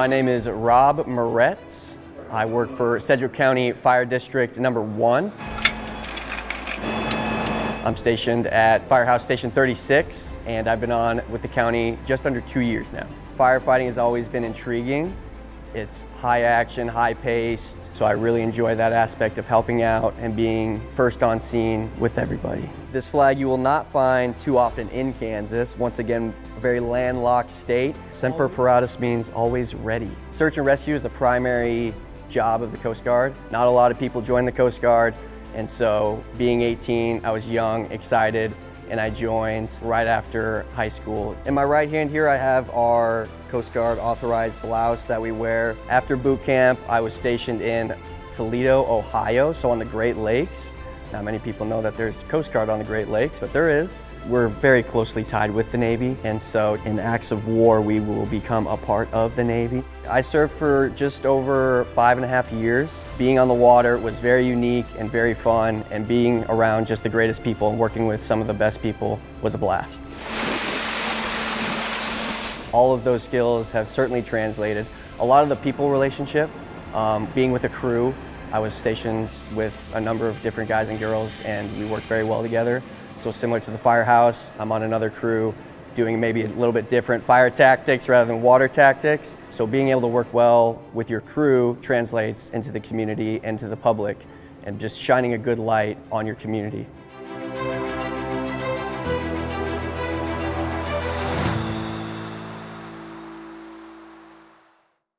My name is Rob Meuret. I work for Sedgwick County Fire District number one. I'm stationed at Firehouse Station 36 and I've been on with the county just under two years now. Firefighting has always been intriguing. It's high action, high paced, so I really enjoy that aspect of helping out and being first on scene with everybody. This flag you will not find too often in Kansas. Once again, a very landlocked state. Semper Paratus means always ready. Search and rescue is the primary job of the Coast Guard. Not a lot of people join the Coast Guard, and so being 18, I was young, excited, and I joined right after high school. In my right hand here, I have our Coast Guard authorized blouse that we wear. After boot camp, I was stationed in Toledo, Ohio, so on the Great Lakes. Not many people know that there's Coast Guard on the Great Lakes, but there is. We're very closely tied with the Navy, and so in acts of war, we will become a part of the Navy. I served for just over five and a half years. Being on the water was very unique and very fun, and being around just the greatest people and working with some of the best people was a blast. All of those skills have certainly translated. A lot of the people relationship, um, being with a crew, I was stationed with a number of different guys and girls and we worked very well together. So similar to the firehouse, I'm on another crew doing maybe a little bit different fire tactics rather than water tactics. So being able to work well with your crew translates into the community and to the public and just shining a good light on your community.